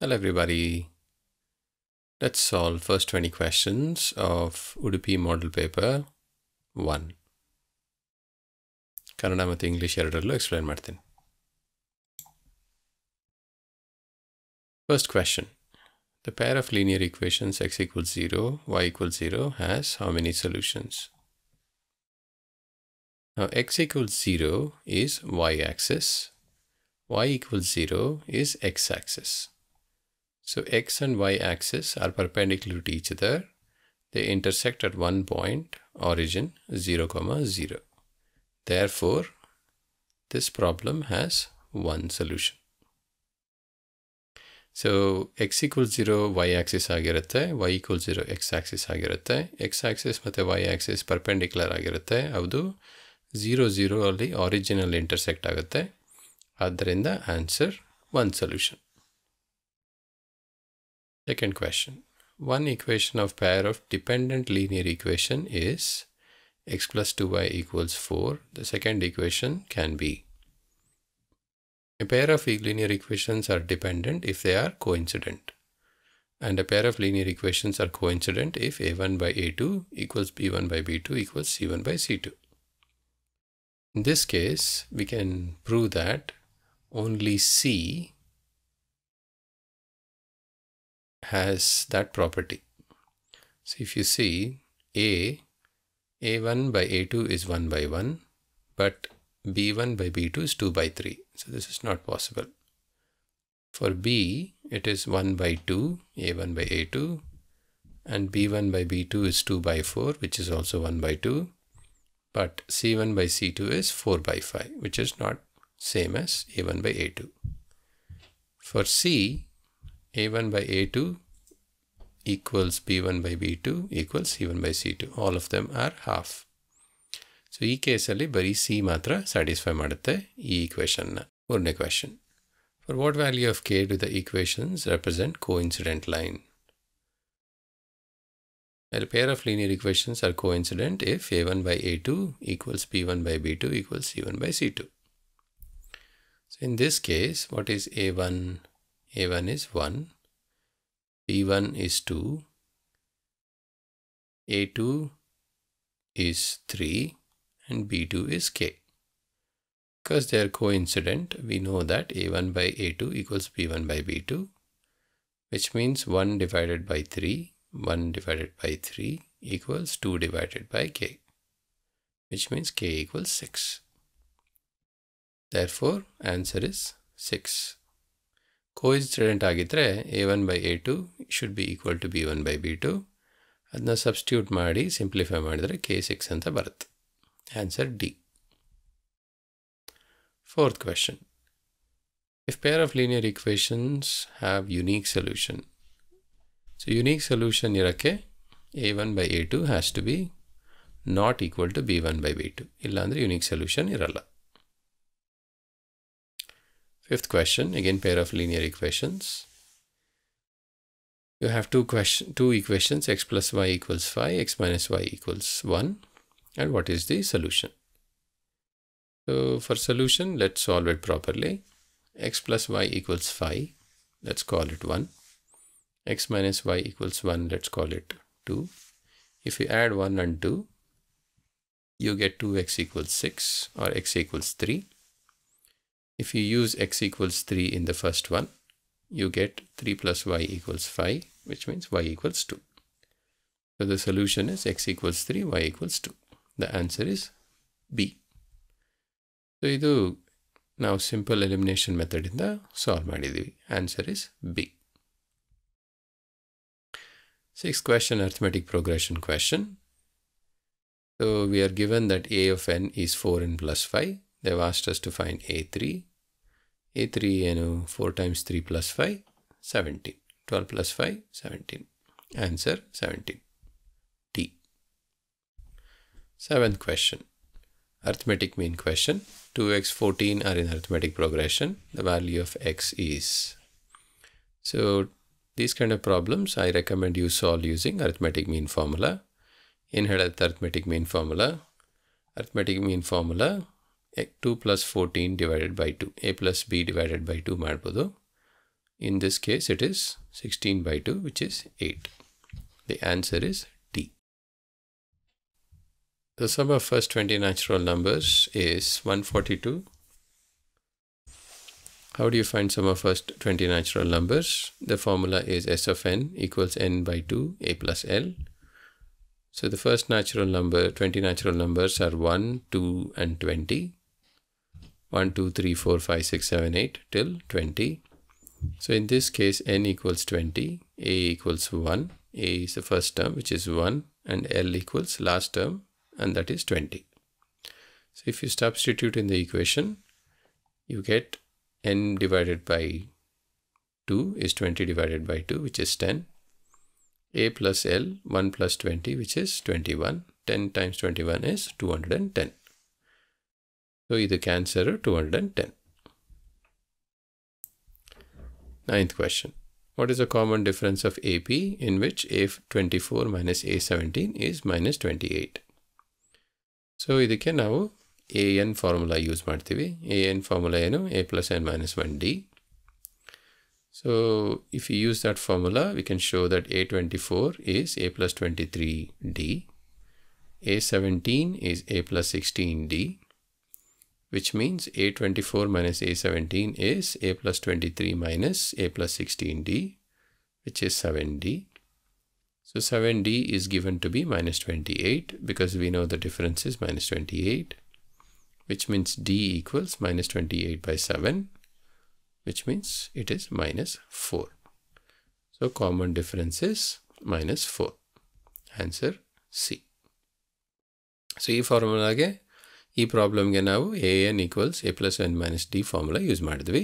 Hello everybody. Let's solve first 20 questions of Udupi model paper 1. Kannada ಮತ್ತು English ಎರಡರಲ್ಲೂ explain ಮಾಡ್ತೀನಿ First question. The pair of linear equations x equals 0, y equals 0 has how many solutions? Now x equals 0 is y-axis, y equals 0 is x-axis. So x and y axis are perpendicular to each other. They intersect at one point, origin 0, comma 0. Therefore, this problem has one solution. So X equal zero Y Axis ಆಗಿರುತ್ತೆ Y equal zero X Axis ಆಗಿರುತ್ತೆ X Axis ಮತ್ತು Y Axis perpendicular ಆಗಿರುತ್ತೆ ಅದು zero zero ಅಲ್ಲಿ original intersect ಆಗುತ್ತೆ ಆದ್ದರಿಂದ answer one solution Second question. One equation of pair of dependent linear equation is x plus 2y equals 4. The second equation can be a pair of linear equations are dependent if they are coincident. And a pair of linear equations are coincident if a1 by a2 equals b1 by b2 equals c1 by c2. In this case, we can prove that only c has that property. So if you see A, A1 by A2 is 1 by 1, but B1 by B2 is 2 by 3. So this is not possible. For B, it is 1 by 2, A1 by A2, and B1 by B2 is 2 by 4, which is also 1 by 2, but C1 by C2 is 4 by 5, which is not same as A1 by A2. For C, a1 by a2 equals b1 by b2 equals c1 by c2 all of them are half so ಈ ಕೇಸಲ್ಲಿ ಬರೀ C ಮಾತ್ರ satisfy ಮಾಡುತ್ತೆ ಈ ಈಕ್ವೇಷನ್ನ ಮೂರನೇ question for what value of K do the equations represent co incident line A pair of linear equations are coincident if a1 by a2 equals b1 by b2 equals c1 by c2. So in this case, what is a1 a1 is 1, b1 is 2, a2 is 3, and b2 is k. Because they are coincident, we know that a1 by a2 equals b1 by b2, which means 1 divided by 3, 1 divided by 3 equals 2 divided by k, which means k equals 6. Therefore, answer is 6. Coincident ಆಗಿದ್ದರೆ A one by A two should be equal to B one by B two ಅದನ್ನ substitute ಮಾಡಿ simplify ಮಾಡಿದರೆ K six ಅಂತ ಬರುತ್ತೆ. Answer D fourth question if pair of linear equations have unique solution so unique solution ಇರೋಕ್ಕೆ A one by A two has to be not equal to B one by B two ಇಲ್ಲಾಂದರೆ unique solution ಇರಲ್ಲ. Fifth question, again pair of linear equations. You have two question, two equations, x plus y equals 5, x minus y equals 1. And what is the solution? So for solution, let's solve it properly. x plus y equals 5, let's call it 1. x minus y equals 1, let's call it 2. If you add 1 and 2, you get 2x equals 6 or x equals 3. If you use x equals 3 in the first one, you get 3 plus y equals 5, which means y equals 2. So the solution is x equals 3, y equals 2. The answer is B. So ಇದು ನಾವು simple elimination ಮೆಥಡಿಂದ solve ಮಾಡಿದ್ದೀವಿ answer is B six question arithmetic progression question so we are given that A of N is four N plus five they've asked us to find a3 a3 ಏನು 4 times 3 plus 5 17 12 plus 5 17 answer 17 t. Seventh question. Arithmetic mean question. 2x 14 are in arithmetic progression. The value of x is. So these kind of problems i recommend you solve using arithmetic mean formula. In arithmetic mean formula. Arithmetic mean formula to plus fourteen divided by two A plus B divided by two ಮಾಡ್ಬೋದು In this case, it is 16 by 2, which is 8. The answer is D. The sum of first 20 natural numbers is 142. How do you find sum of first 20 natural numbers? The formula is S of n equals n by 2 a plus l. So the first natural number, 20 natural numbers are 1, 2 and 20. 1, 2, 3, 4, 5, 6, 7, 8 till 20. So in this case, n equals 20, a equals 1, a is the first term which is 1 and l equals last term and that is 20. So if you substitute in the equation, you get n divided by 2 is 20 divided by 2 which is 10. a plus l 1 plus 20 which is 21. 10 times 21 is 210. So either cancer 210. Ninth question. What is the common difference of AP in which A24 minus A17 is minus 28? So ಇದಕ್ಕೆ ನಾವು A N formula use ಮಾಡ್ತೀವಿ A N formula ಏನು A plus N minus one D so if you use that formula we can show that A twenty four is A plus twenty three D A seventeen is A plus sixteen D which means a24 minus a17 is a plus 23 minus a plus 16d, which is 7d. So 7d is given to be minus 28 because we know the difference is minus 28, which means d equals minus 28 by 7, which means it is minus 4. So common difference is minus 4. Answer C. So ಈ ಫಾರ್ಮುಲಾಗೆ ಈ ಪ್ರಾಬ್ಲಮ್ಗೆ ನಾವು a n equals a plus n minus d formula use ಮಾಡಿದ್ವಿ.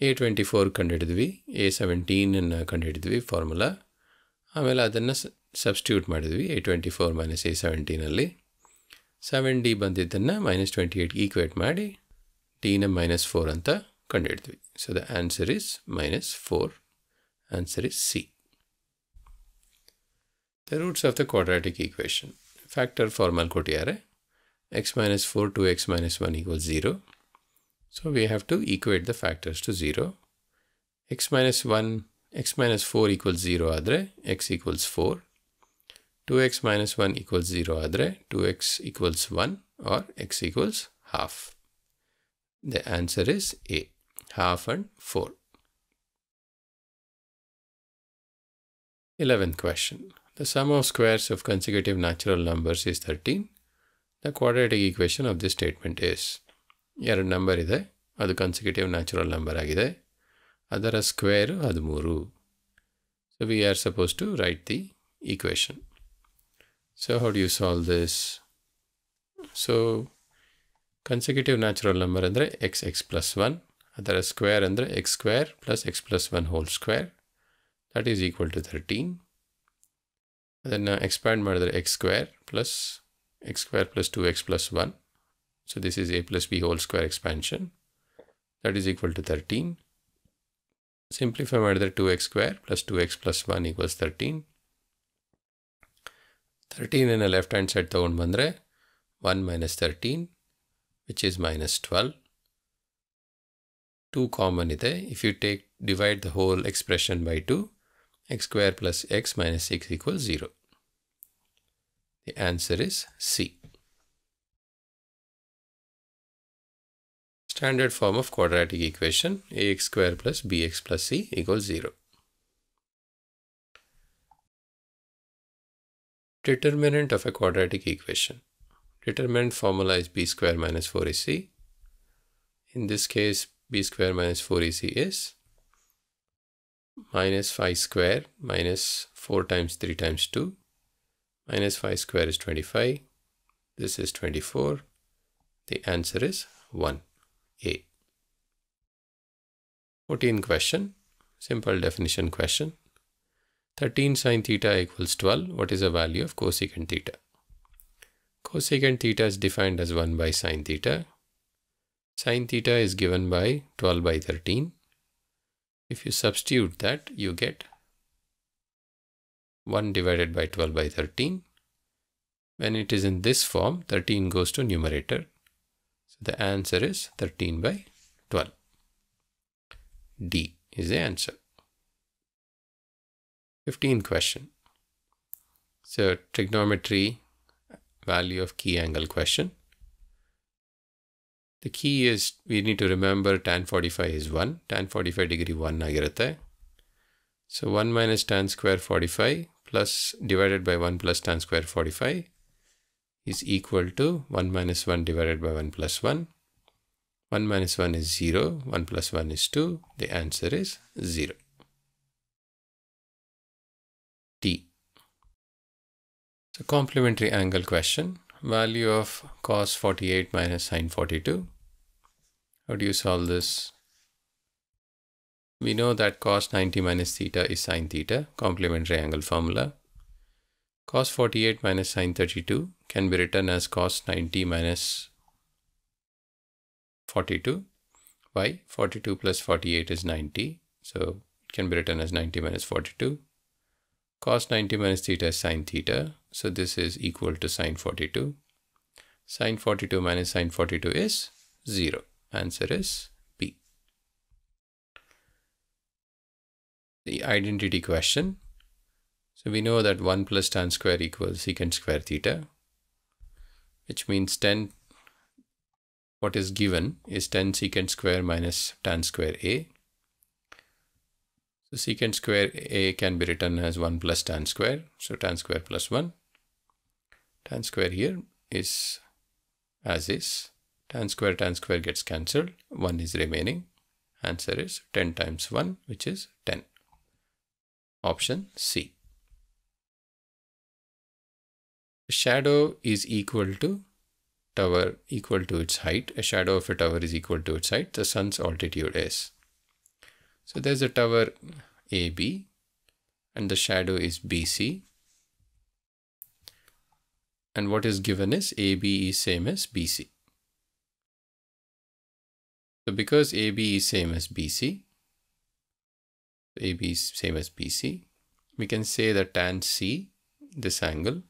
A twenty four ಕಂಡುಹಿಡಿದ್ವಿ a ಸೆವೆಂಟೀನನ್ನು ಕಂಡುಹಿಡಿದ್ವಿ formula ಆಮೇಲೆ ಅದನ್ನು ಸಬ್ಸ್ಟಿಟ್ಯೂಟ್ ಮಾಡಿದ್ವಿ. A twenty four minus a ಸೆವೆಂಟೀನಲ್ಲಿ seven D ಬಂದಿದ್ದನ್ನು ಮೈನಸ್ ಟ್ವೆಂಟಿ ಏಯ್ಟ್ ಈಕ್ವೇಟ್ ಮಾಡಿ ಡಿನ ಮೈನಸ್ ಫೋರ್ ಅಂತ ಕಂಡುಹಿಡಿದ್ವಿ. So the answer is minus four answer is C the roots of the quadratic equation factor formula ಕೊಟ್ಟಿದ್ದಾರೆ. X minus 4 to x minus 1 equals 0. So we have to equate the factors to 0. x minus 1, x minus 4 equals 0 adre, x equals 4. 2x minus 1 equals 0 adre, 2x equals 1 or x equals half. The answer is A, half and 4. 11th question. The sum of squares of consecutive natural numbers is 13 The quadratic equation of this statement is ಎರಡು number ಇದೆ ಅದು consecutive natural number ಆಗಿದೆ ಅದರ square ಹದಿಮೂರು so we are suppose to right the equation so how do you solve this so consecutive natural number ಅಂದರೆ X X plus one ಅದರ square ಅಂದರೆ X square plus X plus one whole square that is equal to thirteen ಅದನ್ನು expand ಮಾಡಿದ್ರೆ X square plus x square plus 2x plus 1. So this is a plus b whole square expansion. That is equal to 13. Simplify ಮಾಡಿದ್ರೆ 2x square plus 2x plus 1 equals 13. 13 in a left hand side ತಗೊಂಡು ಬಂದರೆ 1 minus 13 which is minus 12. 2 common ಇದೆ. If you take divide the whole expression by 2, x square plus x minus 6 equals 0. The answer is C. Standard form of quadratic equation ax square plus bx plus c equals 0. Determinant of a quadratic equation. Determinant formula is b square minus 4ac. In this case, b square minus 4ac is minus 5 square minus 4 times 3 times 2 minus 5 square is 25. This is 24. The answer is 1. A. 14 question. Simple definition question. 13 sine theta equals 12. What is the value of cosecant theta? Cosecant theta is defined as 1 by sine theta. Sine theta is given by 12 by 13. If you substitute that, you get 1 divided by 12 by 13. When it is in this form, 13 goes to numerator. So the answer is 13 by 12. D. is the answer. 15 question. So trigonometry value of key angle question. The key is we need to remember tan 45 is 1. Tan 45 degree 1 ಆಗಿರುತ್ತೆ. So 1 minus tan square 45 plus divided by 1 plus tan square 45 is equal to 1 minus 1 divided by 1 plus 1. 1 minus 1 is 0, 1 plus 1 is 2. The answer is 0. T. So complementary angle question. Value of cos 48 minus sine 42. How do you solve this? We know that cos 90 minus theta is sine theta, complementary angle formula. Cos 48 minus sine 32 can be written as cos 90 minus 42. Why? 42 plus 48 is 90. So it can be written as 90 minus 42. Cos 90 minus theta is sine theta. So this is equal to sine 42. Sine 42 minus sine 42 is 0. Answer is the identity question. So we know that 1 plus tan square equals secant square theta, which means 10, what is given is 10 secant square minus tan square a. So secant square a can be written as 1 plus tan square, so tan square plus 1. Tan square here is as is. Tan square tan square gets cancelled, 1 is remaining. Answer is 10 times 1, which is 10. Option C. shadow is equal to tower equal to its height. A shadow of a tower is equal to its height. The sun's altitude is. So there's a tower AB and the shadow is BC. And what is given is AB is same as BC. So because AB is same as BC, AB is same as BC. We can say that tan C, this angle,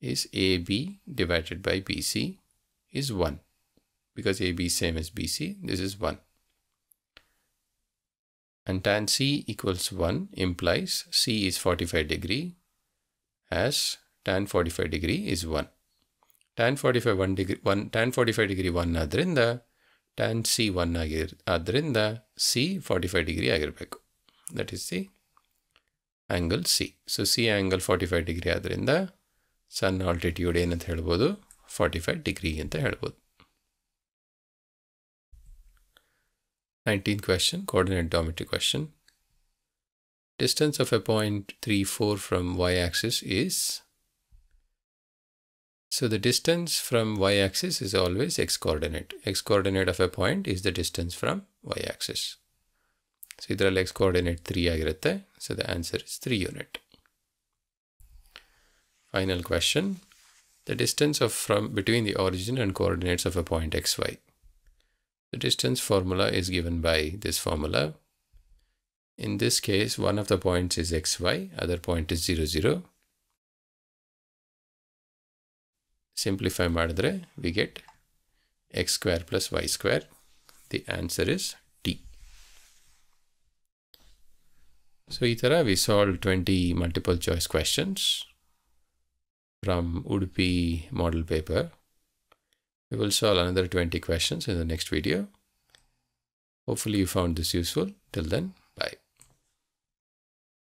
is AB divided by BC is 1. Because AB is same as BC, this is 1. And tan C equals 1 implies C is 45 degree as tan 45 degree is 1. Tan 45 1 degree 1 tan 45 degree 1 ಆದ್ದರಿಂದ tan C 1 ಆಗಿರ್ ಆದ್ದರಿಂದ C 45 degree ಆಗಿರಬೇಕು that is the angle C. So C angle 45 degree ಆದ್ದರಿಂದ sun altitude ಏನಂತ ಹೇಳ್ಬೋದು 45 degree ಅಂತ ಹೇಳ್ಬೋದು 19th question coordinate geometry question distance of a point 3 4 from y-axis is so the distance from y-axis is always x-coordinate x-coordinate of a point is the distance from y-axis so ಇದರಲ್ಲಿ x coordinate 3 ಆಗಿರುತ್ತೆ so the answer is 3 unit final question the distance of from between the origin and coordinates of a point xy the distance formula is given by this formula in this case one of the points is xy other point is 0 0 simplify ಮಾಡಿದ್ರೆ we get x square plus y square the answer is So Itara, we solved 20 multiple choice questions from Udupi model paper. We will solve another 20 questions in the next video. Hopefully you found this useful. Till then,